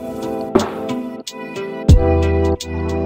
Thank you.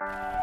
You.